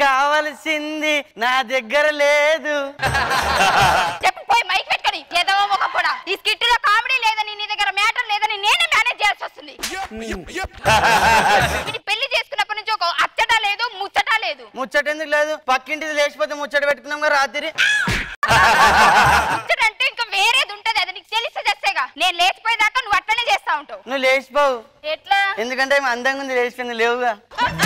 కావాల్సింది నా దగ్గర లేదు. చెప్పు పోయి మైక్ పెట్టుకొని ఏదో ఒక పొడ ఈ స్కిట్లో కామెడీ లేదని నీ దగ్గర మ్యాటర్ లేదని నేనే మేనేజ్ చేయాల్సి వస్తుంది. వీడి పెళ్ళి చేసుకున్నప్పటి నుంచి ఒక అచ్చట లేదు ముచ్చట లేదు. ముచ్చట ఎందుకు లేదు? పక్కింటిది లేచిపోతే ముచ్చట పెట్టుకున్నాం రాత్రి. ముచ్చట అంటే ఇంకా వేరేది ఉంటది అది నీకు చేస్తేగా. నేను లేచిపోయేదాకా నువ్వు అట్లనే చేస్తా ఉంటావు. నువ్వు లేచిపోవు. ఎట్లా? ఎందుకంటే ఆమె అందంగా ఉంది లేచిపోయింది లేవుగా.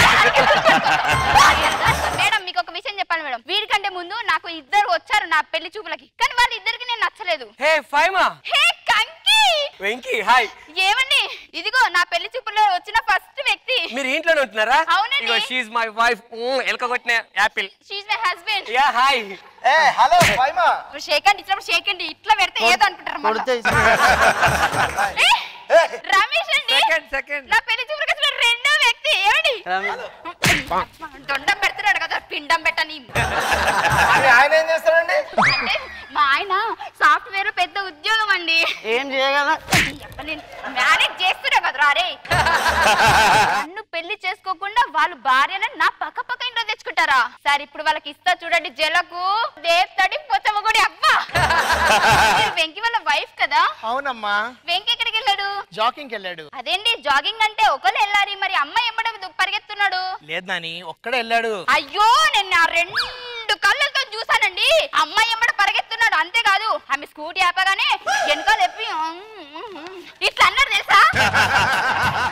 మేడం మీకు ఒక విషయం చెప్పాలి మేడం. వీడికంటే ముందు నాకు ఇద్దరు వచ్చారు నా పెళ్ళి చూపులకి. కానీ వాళ్ళ ఇద్దరికి నేను నచ్చలేదు. హే ఫైమా? హే కంకి! వెంకీ హాయ్. ఏమండి? ఇదిగో నా పెళ్ళి చూపుల్లో వచ్చిన ఫస్ట్ వ్యక్తి. మీరు ఇంట్లోనే ఉంటున్నారా? అవునండి. ఇగో షీఈ్ మై వైఫ్ ఎలక కొట్టిన apple. She's my husband yeah hi. A hello Faima? Shake అండి ఇచ్చినప్పుడు షేక్ అండి ఇట్లా పెడితే ఏదో అనుకుంటారు మళ్ళా. కొడితే ఏ, రమేష్ అండి. సెకండ్ సెకండ్ నా పెళ్ళి చూపులకు వచ్చిన రెండో. దొండం పెడుతున్నాడు కదా పిండం పెట్టని. ఆయన ఏం చేస్తాడండి? అంటే మా ఆయన సాఫ్ట్వేర్ పెద్ద ఉద్యోగం అండి. ఏం చేయగల? మేనేజ్ చేస్తున్నా కదరా అరే. నన్ను పెళ్ళి చేసుకోకుండా వాళ్ళు భార్యను నా పక్క పక్క తెచ్చుకుంటారా సరే ఇప్పుడు వాళ్ళకి ఇస్తా చూడండి జలకు దేత్తడి పొచ్చమ్మ కూడా అబ్బా వెంకి వాళ్ళ వైఫ్ కదా? అవునమ్మా. వెంకి ఎక్కడికి వెళ్ళాడు? జాకింగ్కి వెళ్ళాడు. అదేంటి జాగింగ్ అంటే ఒకరు వెళ్ళాలి మరి అమ్మాయి ఎమ్మడ పరిగెత్తున్నాడు? లేదు నాని ఒక్కడే వెళ్ళాడు. అయ్యో నేను రెండు కళ్ళతో చూసానండి అమ్మాయి ఎమ్మడ పరిగెత్తున్నాడు. అంతేకాదు ఆమె స్కూటీ ఆపగానే వెనకాల ఎప్పి ఇట్లా అన్నాడు తెలుసా?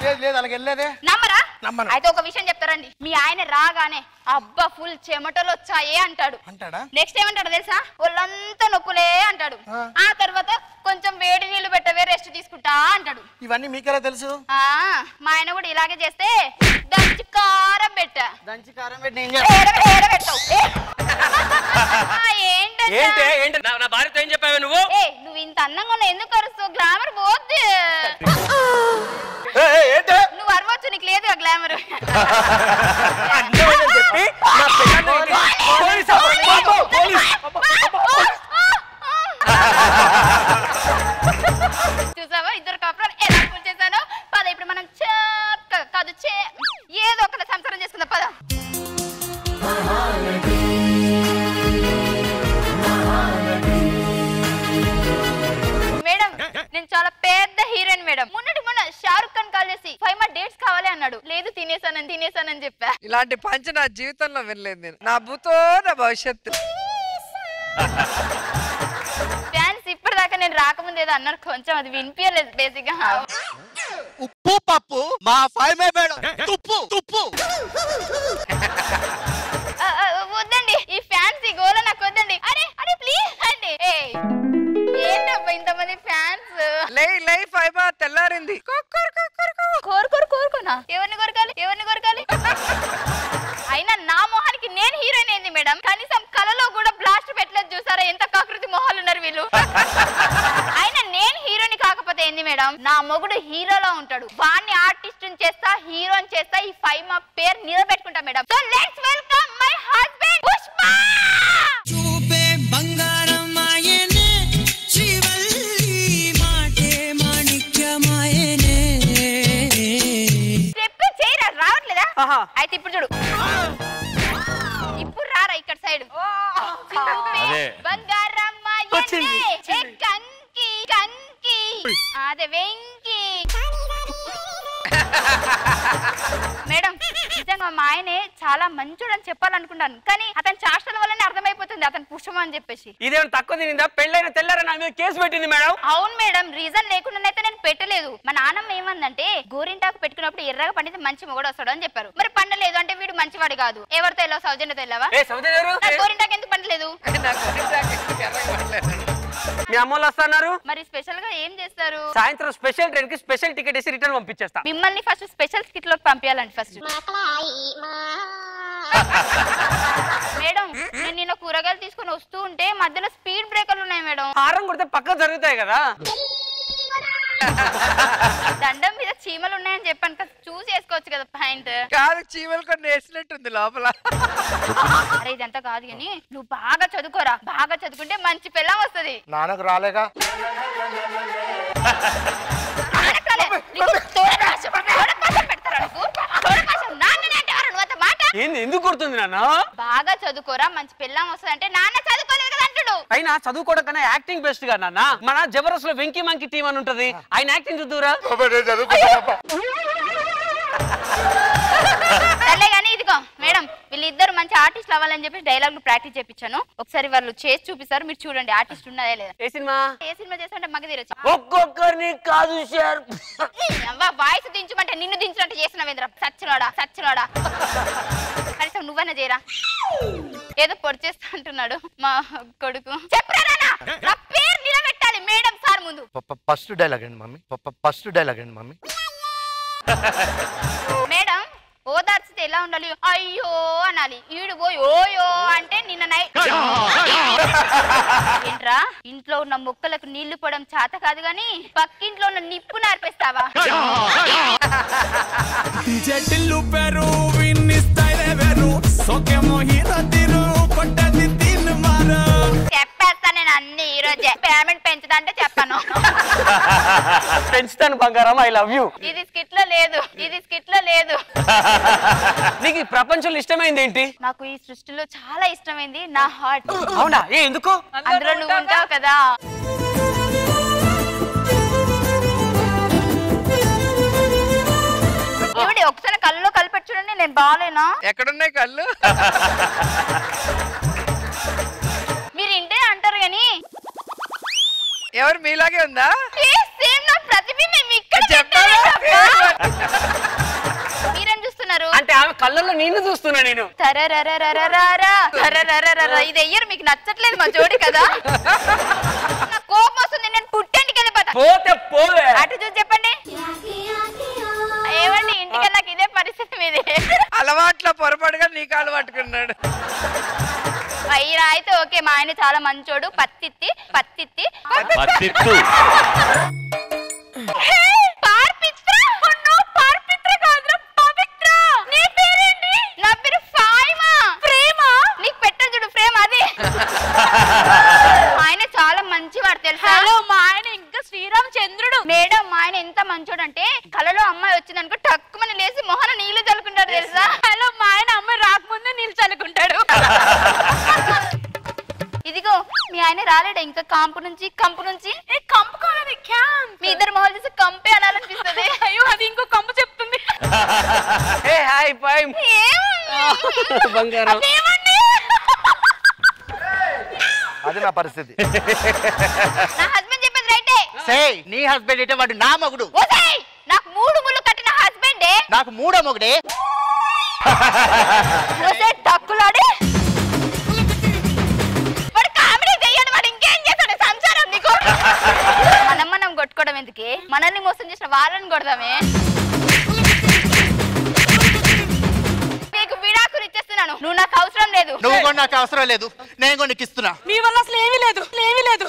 లేదు లేదు అలాగ వెళ్ళలేదే. నమ్మరా? నమ్మను. అయితే ఒక విషయం చెప్తారండి మీ ఆయన రాగానే అబ్బా ఫుల్ చెమటలు వచ్చాయే అంటాడు. అంటాడా? నెక్స్ట్ ఏమంటాడు తెలుసా? ఒళ్ళంతా నొప్పులే అంటాడు. ఆ. తర్వాత కొంచెం వేడి నీళ్ళు పెట్టవే రెస్ట్ తీసుకుంటా అంటాడు. ఇవన్నీ మీకెలా తెలుసు? ఆ మా ఆయన కూడా ఇలాగే చేస్తే దంచి కారం పెట్ట. దంచి కారం పెట్టి ఏం చేస్తా ఏడ ఏడ పెట్టావు. ఏ. ఆ? ఏంటి? ఏంటి? నా భార్యతో ఏం చెప్పావు నువ్వు? ఏ నువ్వు ఇంత అందంగా ఎందుకు అరుస్తావు గ్లామర్ పోద్ది. ఏంటే? నువ్వు అరవచ్చు నీకు లేదు గ్లామర్ అందమని చెప్పి చాలా పెద్ద హీరోయిన్ మేడం. మొన్నటి మొన్న షారుఖ్ ఖాన్ కాల్ చేసి ఫైవ్ మా డేట్స్ కావాలి అన్నాడు. లేదు తినేసానని తినేసానని చెప్పా. ఇలాంటి పంచ నా జీవితంలో వినలేదు నేను. నా భూతో నా భవిష్యత్తు. ఫ్యాన్స్ ఇప్పటిదాకా నేను రాకముందు ఏదో అన్నారు. కొంచెం అది వినిపించలేదు బేసిక్గా ఉప్పు పప్పు మా ఫైమే మేడం. తుప్పు తుప్పు. ఫ్యాన్స్ లై లై ఫైబా తెల్లారింది. కుక్కర్ కుక్కర్కు. కోరుకోరు కోరుకోనా ఎవరిని కొరకాలి? ఎవరిని కొరకాలి? అయినా నా మొహానికి నేను హీరోయిన్ ఏంది మేడం? కనీసం కలలో కూడా బ్లాస్ట్ పెట్టలేదు చూసారా? ఎంత కాకృతి మొహాలు ఉన్నారు వీళ్ళు. అయినా నేను హీరోని కాకపోతే ఏంది మేడం? నా మొగుడు హీరోలో ఉంటాడు. వాణ్ణి ఆర్టిస్ట్ చేస్తా హీరోని చేస్తా ఈ ఫైవ్ మా పేరు నిలబెట్టుకుంటా madam. So let's welcome my husband Pushpa అయితే ఇప్పుడు చూడు. ఇప్పుడు రారా ఇక్కడ సైడ్. కంకి అదే వెంకి. మేడం నిజంగా మా ఆయనే చాలా మంచోడు అని చెప్పాలనుకున్నాను. కానీ అతని చాష్టల వల్లనే అర్థమైపోతుంది అతను పుష్పం అని చెప్పేసి. ఇదేమైనా తక్కువ తినిందా? పెళ్ళైన తెల్లారా నా మీద కేసు పెట్టింది మేడం? అవును మేడం రీజన్ లేకుండానైతే నేను పెట్టలేదు. మా నాన్నమ్మ ఏమందంటే గోరింటాకు పెట్టుకున్నప్పుడు ఎర్రగా పండితే మంచి మొగడు వస్తాడు అని చెప్పారు. మరి పండలేదు అంటే వీడు మంచివాడు కాదు. ఎవరితో వెళ్ళావు? సౌజన్యతో వెళ్ళావా? ఏ సౌదీ గారు నా గోరింటాకు అమ్మోళ్ళు వస్తున్నారు. మరి స్పెషల్గా ఏం చేస్తారు? సాయంత్రం స్పెషల్ ట్రైన్కి స్పెషల్ టికెట్ వేసి రిటర్న్ పంపించేస్తా. మిమ్మల్ని ఫస్ట్ స్పెషల్ స్కిట్లోకి పంపించాలండి ఫస్ట్ మేడం నేను నిన్న కూరగాయలు తీసుకొని వస్తూ ఉంటే మధ్యలో స్పీడ్ బ్రేకర్లు ఉన్నాయి మేడం. హారం కొడితే పక్క జరుగుతాయి కదా. దండం మీద చీమలు ఉన్నాయని చెప్పాను కదా చూసి వేసుకోవచ్చు కదా పాయింట్. కాదు చీమలు కొన్ని వేసినట్టుంది లోపల. అరే ఇదంతా కాదు కానీ నువ్వు బాగా చదువుకోరా. బాగా చదువుకుంటే మంచి పిల్లం వస్తుంది. నాన్నకు రాలేగా? ఎందుకు కొడుతుంది నాన్న? బాగా చదువుకోరా మంచి పిల్లం వస్తుంది అంటే నాన్న అంటుడు అయినా చదువుకోవడం కన్నా యాక్టింగ్ బెస్ట్గా నాన్న. మన జబర్దస్త్లో వెంకీ మంకీ టీం అని ఉంటది. ఆయన యాక్టింగ్ చూద్దురా సర్లే కానీ ఇదిగో మేడం వీళ్ళిద్దరు మంచి ఆర్టిస్ట్ అవ్వాలని చెప్పి డైలాగులు ప్రాక్టీస్ చేపించాను. ఒకసారి వాళ్ళు చేసి చూపిస్తారు మీరు చూడండి ఆర్టిస్ట్ ఉన్నదే లేదా. ఏ సినిమా? ఏ సినిమా చేస్తుంటే మగ తీరచ్చు ఒక్కొక్కరిని కాదు సార్. వాయిస్ దించమంటే నిన్ను దించినట్టు చేసినవేంద్ర సచ్చినోడా సచ్చినోడా. కనీసం నువ్వన్నా చేయరా? ఏదో పొడి చేస్తా అంటున్నాడు మా కొడుకు? నా పేరు నిలబెట్టాలి మేడం సార్ ముందు. ఫస్ట్ డైలాగ్ అండి మమ్మీ? ఫస్ట్ డైలాగ్ అండి మమ్మీ? మేడం ఓదార్చితే ఎలా ఉండాలి? అయ్యో అనాలి. ఈడు పోయి ఓయో అంటే నిన్న ఏంట్రా ఇంట్లో ఉన్న మొక్కలకు నీళ్ళు పోవడం చేత కాదు గాని పక్కింట్లో ఉన్న నిప్పు నార్పేస్తావా చెప్పేస్తా నేను అన్ని ఈ రోజే. పేమెంట్ పెంచుతా అంటే చెప్పను. పెంచుతాను బంగారం ఐ లవ్ యూ ఇది స్కిట్లో లేదు. ఇది స్కిట్లో లేదు. నీకు ఈ ప్రపంచంలో ఇష్టమైంది ఏంటి? నాకు ఈ సృష్టిలో చాలా ఇష్టమైంది నా హార్ట్ అవునా? ఏ ఎందుకు? అందులో నువ్వు ఉంటావు? కదా. ఒకసారి కళ్ళలో కలిపెట్టి చూడండి నేను బాగాలేనా ఎక్కడున్నాయి కళ్ళు? మీరు ఇంటే అంటారు కానీ ఎవరు మీలాగే ఉందా? సేమ్ నా ప్రతిబింబం ఇక్కడ చెప్పాలా? మీరేం చూస్తున్నారు? అంటే ఆమె కళ్ళల్లో నేను. చూస్తున్నా. ఇది అయ్యారు మీకు నచ్చట్లేదు మా జోడి కదా. కోపం వస్తుంది నేను వెళ్ళిపోతా. పోతే పోవే అటు చూసి చెప్పండి. మీది. అలవాట్ల పొరపాటుగా నీకు అలవాటుకున్నాడు. అయ్యరా అయితే ఓకే మా ఆయన చాలా మంచోడు. పత్తిత్తి పత్తిత్తి. పత్తిత్తు. మా ఆయన చాలా మంచివాడు తెలుసా? హలో మా ఆయన ఇంకా శ్రీరామచంద్రుడు. మేడం మా ఆయన ఎంత మంచోడు అంటే కలలో అమ్మాయి వచ్చిందనుకో టక్కుమని లేసి మొహన నీళ్ళు చల్లుకుంటాడు తెలుసా? హలో మా ఆయన అమ్మాయి రాకముందే నీళ్ళు చల్లుకుంటాడు. ఇదిగో మీ ఆయన రాలేడా ఇంకా కాంపు నుంచి కంపు నుంచి? కంపు మీ ఇద్దరు మొహలు చూసి కంపే అనాలనిపిస్తుంది. అయ్యో అది ఇంకో కంపు చెప్తుంది. బంగారం. అది నా పరిస్థితి. నా హస్బెండ్ చెప్పేది రైటే సే నీ హస్బెండ్ అంటే వాడు నా మొగుడు. ఓసేయ్! నాకు మూడు ముళ్ళు కట్టిన హస్బెండే నాకు మూడో మొగుడే. ఓసే టక్కులాడే వాడు కామెడీ చెయ్యడు వాడు ఇంకేం చేస్తాడు సంసారం నీకు? మనం మనం కొట్టుకోవడం ఎందుకే? మనల్ని మోసం చేసిన వాళ్ళని కొడదామే. నీకు విడాకులు ఇచ్చేస్తున్నాను. నువ్వు నాకు అవసరం లేదు. నువ్వు కూడా నాకు అవసరం లేదు. నేను కూడా నీకు ఇస్తున్నా. మీ వల్ల అసలు ఏమీ లేదు. ఏమీ లేదు.